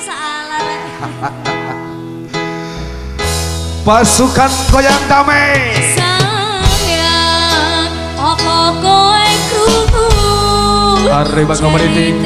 salah pasukan goyang damai. Sayang opo kowe krungu Arriba komuniti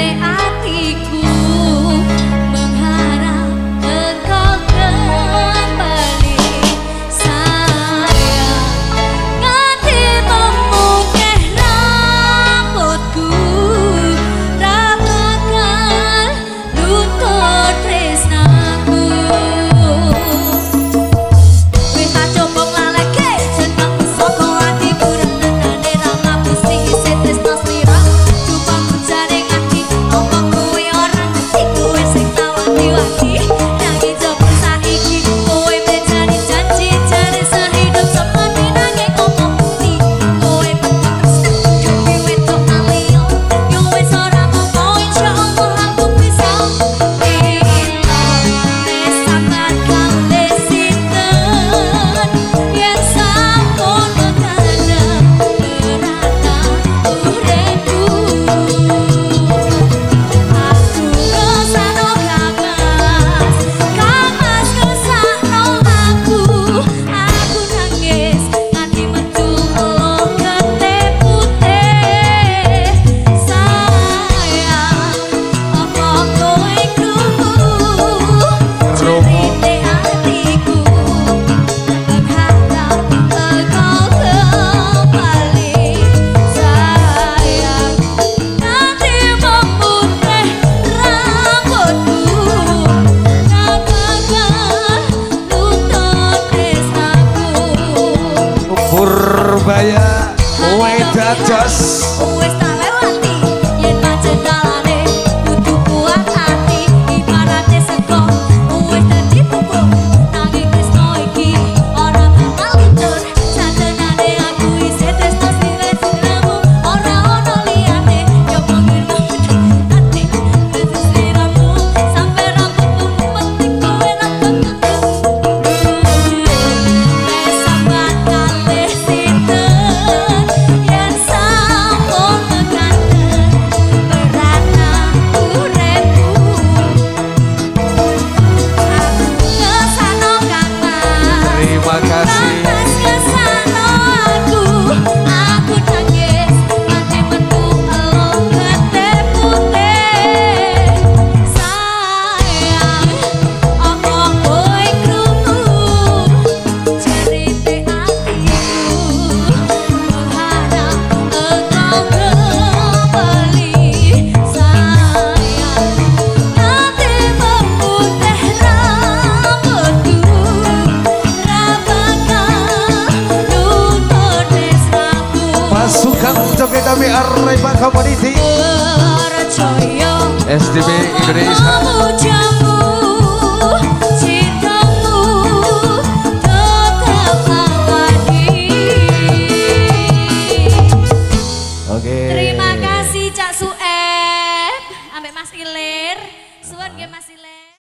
Purbaya Kowe dados joget SDB Indonesia. Terima kasih Cak Sueb, ambek Mas Ilir. Mas Ilir.